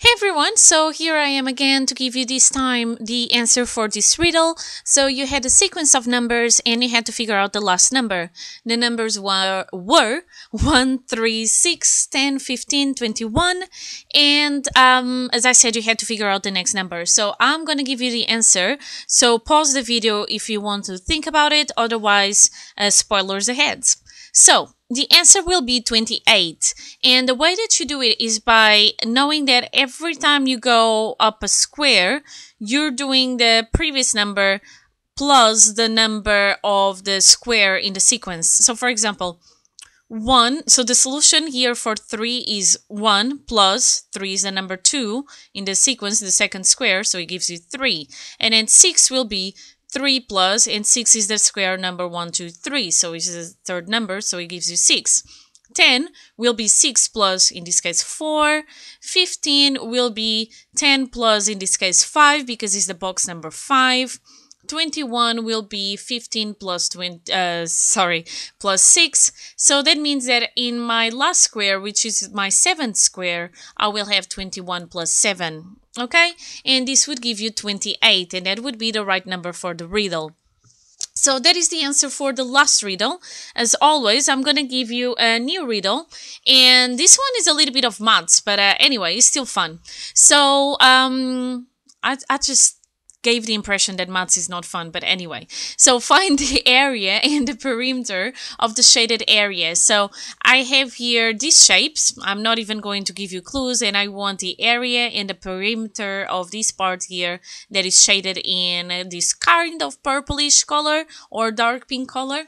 Hey everyone, so here I am again to give you this time the answer for this riddle. So you had a sequence of numbers and you had to figure out the last number. The numbers were, were 1, 3, 6, 10, 15, 21 and um, as I said you had to figure out the next number. So I'm going to give you the answer. So pause the video if you want to think about it, otherwise uh, spoilers ahead. So the answer will be 28. And the way that you do it is by knowing that every time you go up a square, you're doing the previous number plus the number of the square in the sequence. So for example, 1, so the solution here for 3 is 1 plus 3 is the number 2 in the sequence, the second square, so it gives you 3. And then 6 will be 3 plus, and 6 is the square number 1, 2, 3. So it's the third number, so it gives you 6. 10 will be 6 plus, in this case 4. 15 will be 10 plus, in this case 5, because it's the box number 5. 21 will be 15 plus 20, uh, sorry, plus 6. So that means that in my last square, which is my seventh square, I will have 21 plus 7. Okay? And this would give you 28, and that would be the right number for the riddle. So that is the answer for the last riddle. As always, I'm going to give you a new riddle. And this one is a little bit of maths, but uh, anyway, it's still fun. So um, I, I just gave the impression that maths is not fun, but anyway. So find the area and the perimeter of the shaded area. So I have here these shapes. I'm not even going to give you clues and I want the area and the perimeter of this part here that is shaded in this kind of purplish color or dark pink color.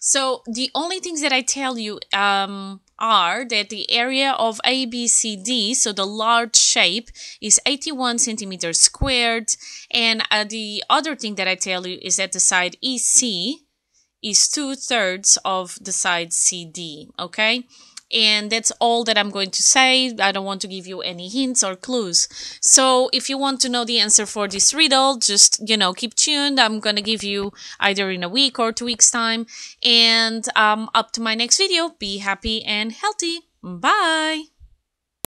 So the only things that I tell you um, are that the area of ABCD, so the large shape, is 81 centimeters squared. And uh, the other thing that I tell you is that the side EC is two thirds of the side CD, okay? And that's all that I'm going to say. I don't want to give you any hints or clues. So if you want to know the answer for this riddle, just, you know, keep tuned. I'm going to give you either in a week or two weeks time. And um, up to my next video, be happy and healthy. Bye!